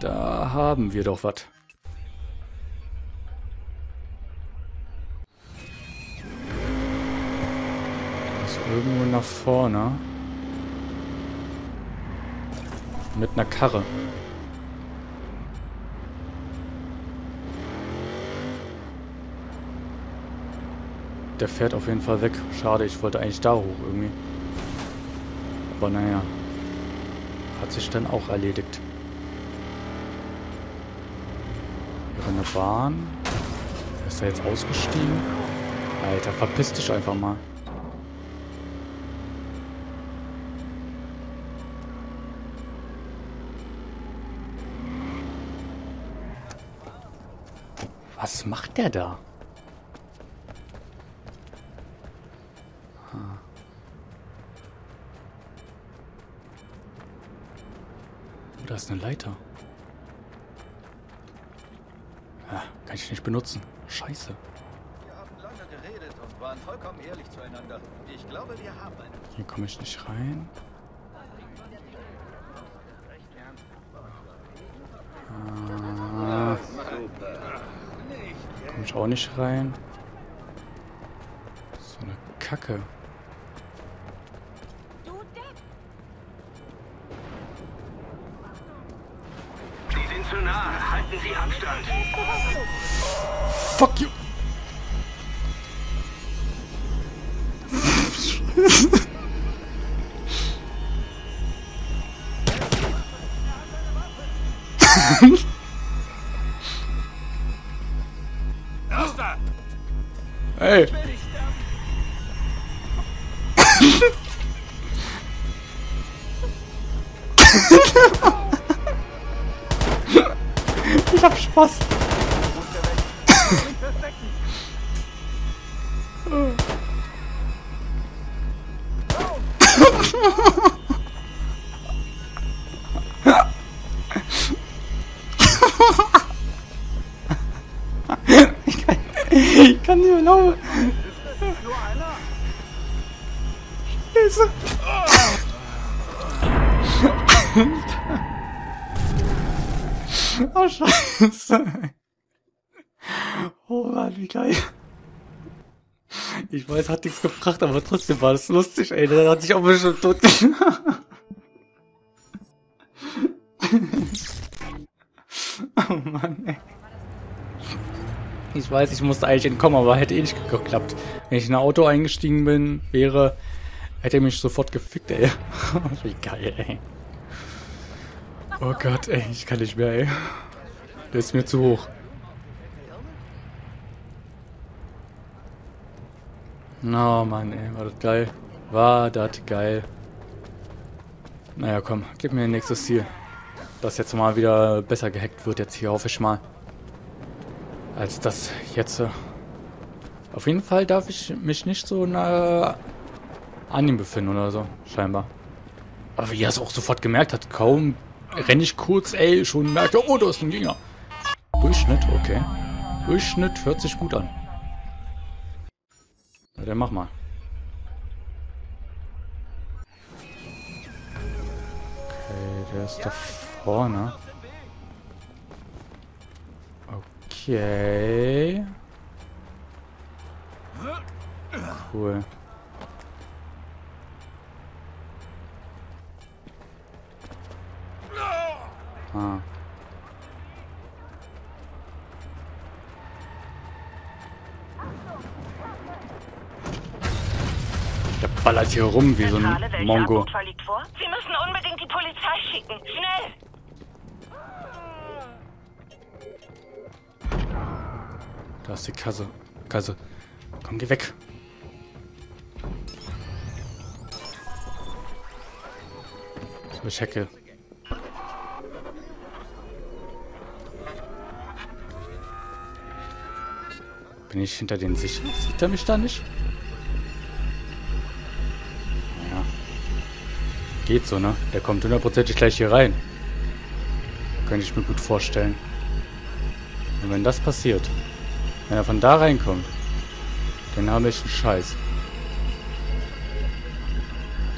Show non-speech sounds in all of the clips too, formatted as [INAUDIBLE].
Da haben wir doch was. Ist irgendwo nach vorne. Mit einer Karre. Der fährt auf jeden Fall weg. Schade, ich wollte eigentlich da hoch irgendwie. Aber naja. Hat sich dann auch erledigt. Hier eine Bahn. Ist er jetzt ausgestiegen? Alter, verpiss dich einfach mal. Was macht der da? Oh, da ist eine Leiter. Ja, kann ich nicht benutzen. Scheiße. Wir haben lange geredet und waren vollkommen ehrlich zueinander. Ich glaube, wir haben eine. Hier komme ich nicht rein. Ah, komme ich auch nicht rein. So eine Kacke. Fuck you! [LAUGHS] Ich kann nicht mehr laufen. Scheiße. Oh, scheiße. Oh Mann, wie geil. Ich weiß, hat nichts gebracht, aber trotzdem war das lustig, ey. Der hat sich auch bestimmt tot [LAUGHS] Oh Mann, ey. Ich weiß, ich musste eigentlich entkommen, aber hätte eh nicht geklappt. Wenn ich in ein Auto eingestiegen bin, wäre, hätte er mich sofort gefickt, ey. [LAUGHS] Wie geil, ey. Oh Gott, ey, ich kann nicht mehr, ey. Der ist mir zu hoch. Oh Mann, ey, war das geil. War das geil. Naja, komm, gib mir ein nächstes Ziel. Das jetzt mal wieder besser gehackt wird, jetzt hier hoffe ich mal. Als das jetzt. äh. Auf jeden Fall darf ich mich nicht so nah an ihm befinden oder so, scheinbar. Aber wie er es auch sofort gemerkt hat, kaum renne ich kurz, ey, schon merkt er, oh, da ist ein Gegner. Durchschnitt, okay. Durchschnitt hört sich gut an. Dann mach mal. Okay, der ist da vorne. Okay. Cool. Ah. Ballert hier rum wie so ein Mongo. Sie müssen unbedingt die Polizei schicken. Schnell! Da ist die Kasse. Kasse. Komm, geh weg. So, ich hacke. Bin ich hinter den sicher? Sieht er mich da nicht? Geht so, ne? Der kommt hundertprozentig gleich hier rein. Könnte ich mir gut vorstellen. Und wenn das passiert, wenn er von da reinkommt, dann habe ich einen Scheiß.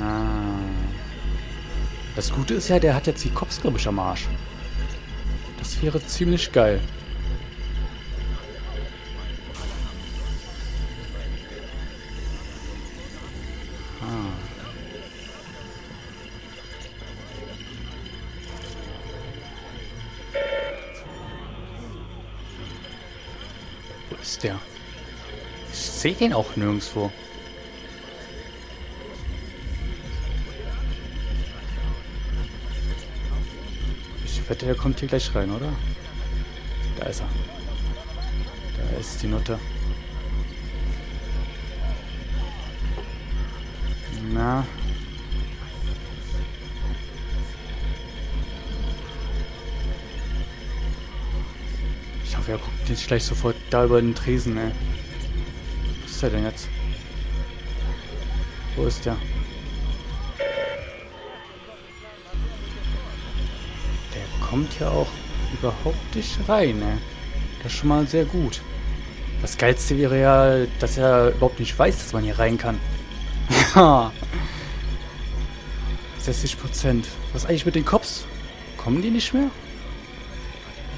Ah. Das Gute ist ja, der hat jetzt die Cops, glaube ich, am Arsch. Das wäre ziemlich geil. Sehe den auch nirgendwo. Ich wette, der kommt hier gleich rein, oder? Da ist er. Da ist die Nutte. Na. Ich hoffe, er guckt nicht gleich sofort da über den Tresen, ey. Ist er denn jetzt? Wo ist der? Der kommt ja auch überhaupt nicht rein, ey. Das ist schon mal sehr gut. Das Geilste wäre ja, dass er überhaupt nicht weiß, dass man hier rein kann. [LAUGHS] Ja. 60 Prozent. Was eigentlich mit den Cops? Kommen die nicht mehr?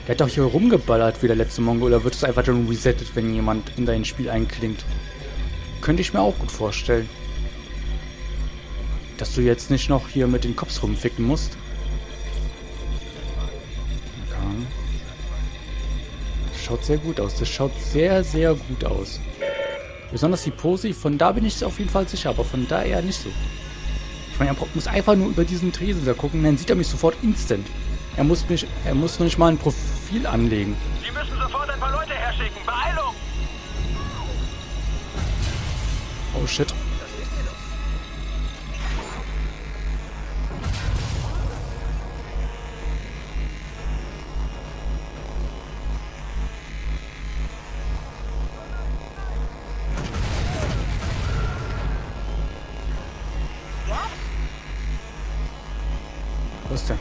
Der hat doch hier rumgeballert wie der letzte Mongo. Oder wird es einfach dann resettet, wenn jemand in dein Spiel einklingt? Könnte ich mir auch gut vorstellen. Dass du jetzt nicht noch hier mit den Cops rumficken musst. Okay. Schaut sehr gut aus. Das schaut sehr, sehr gut aus. Besonders die Posi, von da bin ich auf jeden Fall sicher, aber von da eher nicht so. Ich meine, er muss einfach nur über diesen Tresen da gucken, dann sieht er mich sofort instant. Er muss mich, er muss noch nicht mal ein Profil anlegen. Sie müssen sofort ein paar Leute herschicken. Beeilung! Oh shit. Ist der?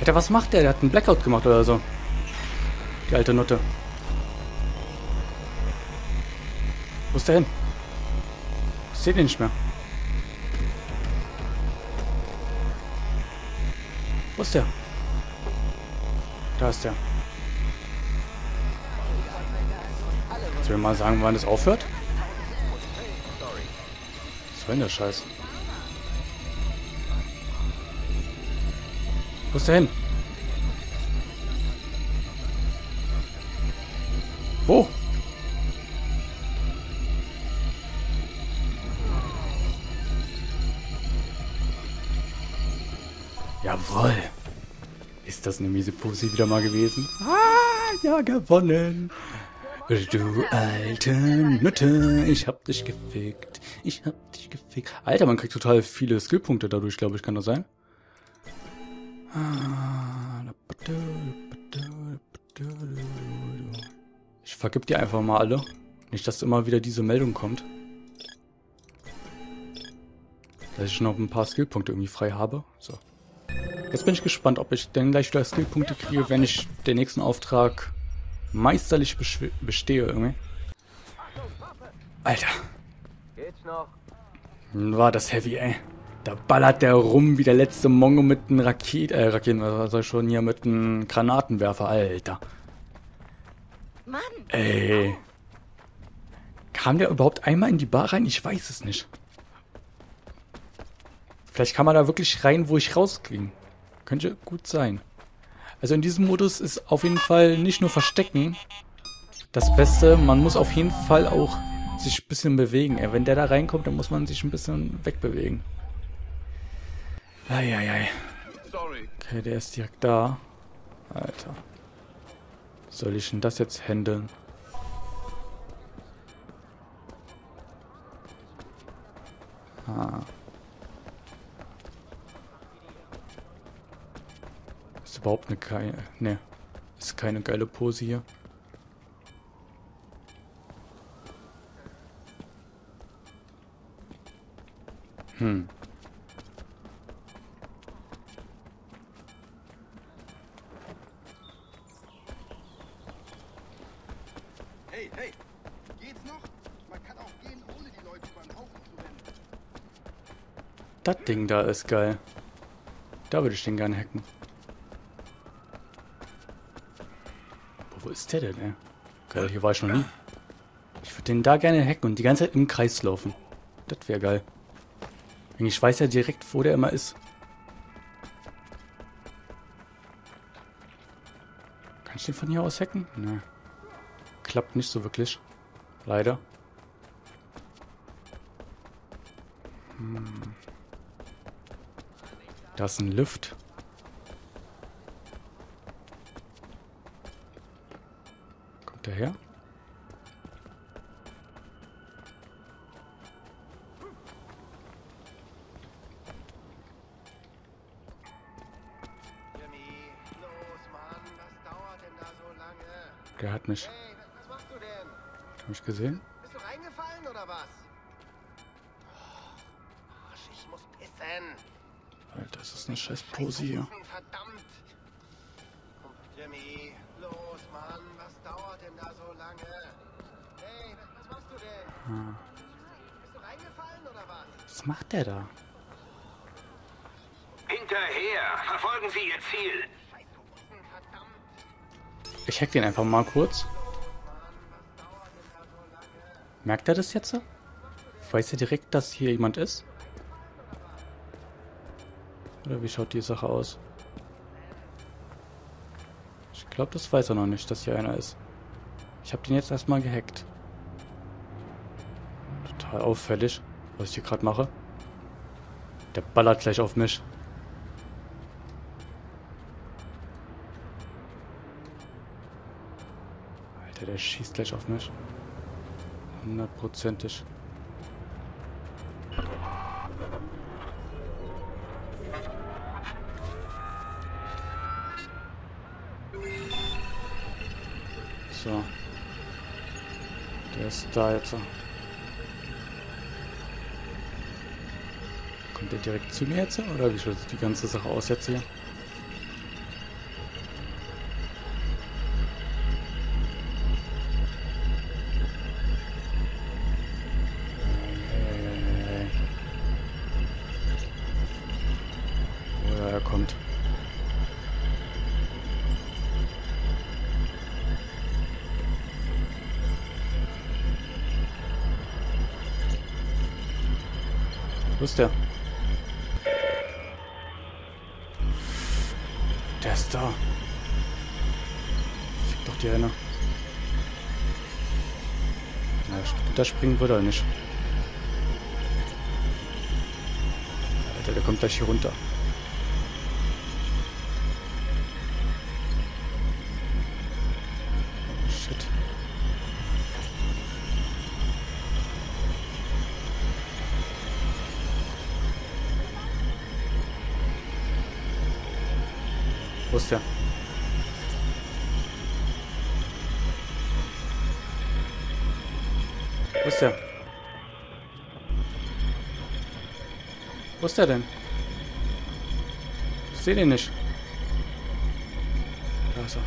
Alter, was macht der? Der hat einen Blackout gemacht oder so. Die alte Nutte. Wo ist der hin? Ich sehe den nicht mehr. Wo ist der? Da ist der. Du mir mal sagen, wann das aufhört? Was soll denn der Scheiß? Wo ist der hin? Wo? Das eine miese Pussy wieder mal gewesen? Ah, ja, gewonnen. Du alte Nutte, ich hab dich gefickt. Ich hab dich gefickt. Alter, man kriegt total viele Skillpunkte dadurch, glaube ich. Kann das sein? Ich vergib dir einfach mal alle. Nicht, dass immer wieder diese Meldung kommt. Dass ich noch ein paar Skillpunkte irgendwie frei habe. So. Jetzt bin ich gespannt, ob ich denn gleich wieder Skillpunkte kriege, wenn ich den nächsten Auftrag meisterlich bestehe irgendwie. Alter. Geht's noch? War das heavy, ey. Da ballert der rum wie der letzte Mongo mit einem Raket, äh, Raketen, was soll ich schon hier, mit einem Granatenwerfer, Alter. Mann, Ey. Kam der überhaupt einmal in die Bar rein? Ich weiß es nicht. Vielleicht kann man da wirklich rein, wo ich rausging. Könnte gut sein. Also in diesem Modus ist auf jeden Fall nicht nur Verstecken das Beste, man muss auf jeden Fall auch sich ein bisschen bewegen. Wenn der da reinkommt, dann muss man sich ein bisschen wegbewegen. Eieiei. Sorry. Okay, der ist direkt da. Alter. Soll ich denn das jetzt handeln? Ah. Überhaupt eine keine. Ne. Ist keine geile Pose hier. Hm. Hey, hey, geht's noch? Man kann auch gehen, ohne die Leute den Haufen zu rennen. Das Ding da ist geil. Da würde ich den gerne hacken. Ist der denn, ey? Geil, hier war ich noch nie. Ich würde den da gerne hacken und die ganze Zeit im Kreis laufen. Das wäre geil. Ich weiß ja direkt, wo der immer ist. Kann ich den von hier aus hacken? Ne. Klappt nicht so wirklich. Leider. Hm. Da ist ein Lift. Kommt der her? Jimmy, los, Mann. Was dauert denn da so lange? Der hat mich. Hey, was machst du denn? Hab ich gesehen? Bist du reingefallen oder was? Arsch, ich muss pissen. Alter, das ist eine scheiß Pose hier. Verdammt. Jimmy, los, Mann. Was dauert denn da so lange? Hey, was machst du denn? Bist du reingefallen oder was? Was macht der da? Hinterher! Verfolgen Sie Ihr Ziel! Ich hack den einfach mal kurz. Merkt er das jetzt? Weiß er direkt, dass hier jemand ist? Oder wie schaut die Sache aus? Ich glaube, das weiß er noch nicht, dass hier einer ist. Ich habe den jetzt erstmal gehackt. Total auffällig, was ich hier gerade mache. Der ballert gleich auf mich. Alter, der schießt gleich auf mich. Hundertprozentig. So. Der ist da jetzt. Kommt der direkt zu mir jetzt? Oder wie schaut die ganze Sache aus jetzt hier? Wo ist der? Der ist da. Fick doch die Henne. Na, runterspringen wird er nicht. Alter, der kommt gleich hier runter. Wo ist? Wo ist der? Wo ist der denn? Ich sehe den nicht. Da ist er.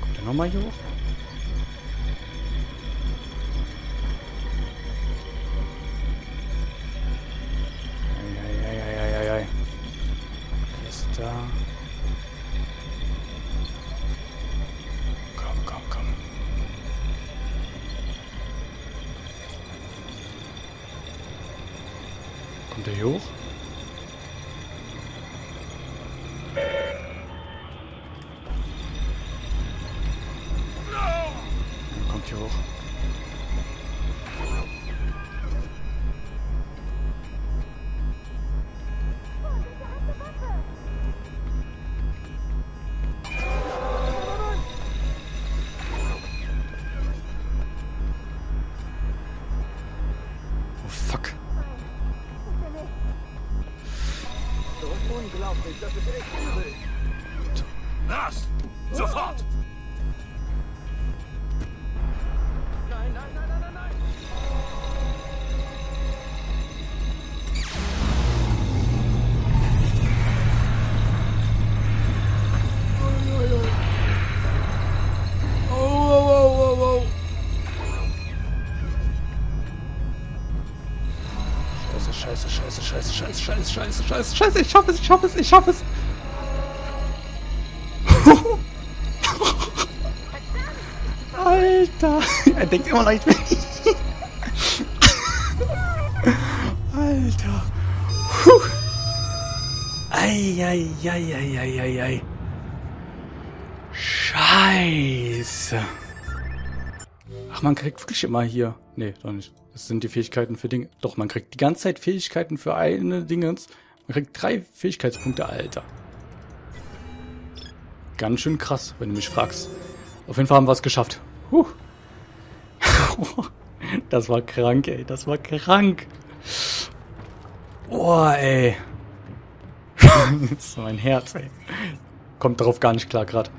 Kommt der nochmal hier hoch? meal scheiße, scheiße, scheiße, scheiße, scheiße, scheiße, ich schaffe es, ich schaffe es, ich schaffe es. Alter. Er denkt immer noch, ich bin... Alter. Puh. Eieieiei. Scheiße. Ach, man kriegt wirklich immer hier. Nee, doch nicht. Sind die Fähigkeiten für Dinge. Doch, man kriegt die ganze Zeit Fähigkeiten für eine Dingens. Man kriegt drei Fähigkeitspunkte, Alter. Ganz schön krass, wenn du mich fragst. Auf jeden Fall haben wir es geschafft. Huh. [LAUGHS] Das war krank, ey. Das war krank. Boah, ey. [LAUGHS] Das ist mein Herz, ey. Kommt darauf gar nicht klar gerade.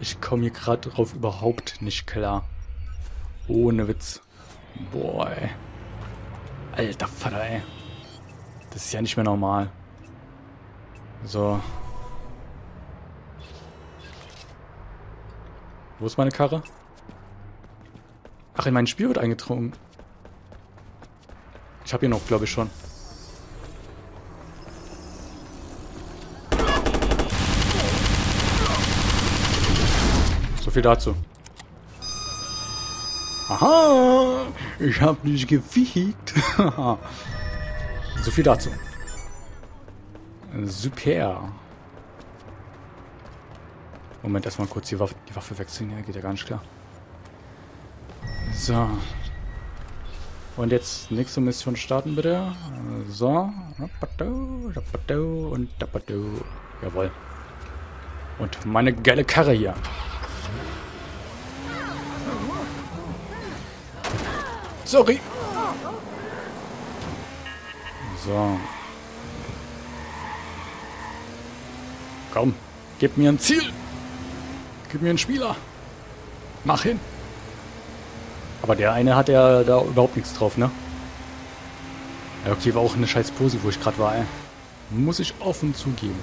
Ich komme hier gerade drauf überhaupt nicht klar. Ohne Witz. Boah, ey. Alter Vater, ey. Das ist ja nicht mehr normal. So. Wo ist meine Karre? Ach, in mein Spiel wird eingetrunken. Ich habe hier noch, glaube ich, schon. So viel dazu. Aha, ich habe dich gefickt. [LAUGHS] so viel dazu. Super. Moment, erstmal kurz die Waffe, die Waffe wechseln. Ja, geht ja gar nicht klar. So. Und jetzt nächste Mission starten, bitte. So. Und Jawohl. Und meine geile Karre hier. Sorry. So. Komm, gib mir ein Ziel. Gib mir einen Spieler. Mach hin. Aber der eine hat ja da überhaupt nichts drauf, ne? Ja, okay, war auch eine scheiß Pose, wo ich gerade war, ey. Muss ich offen zugeben.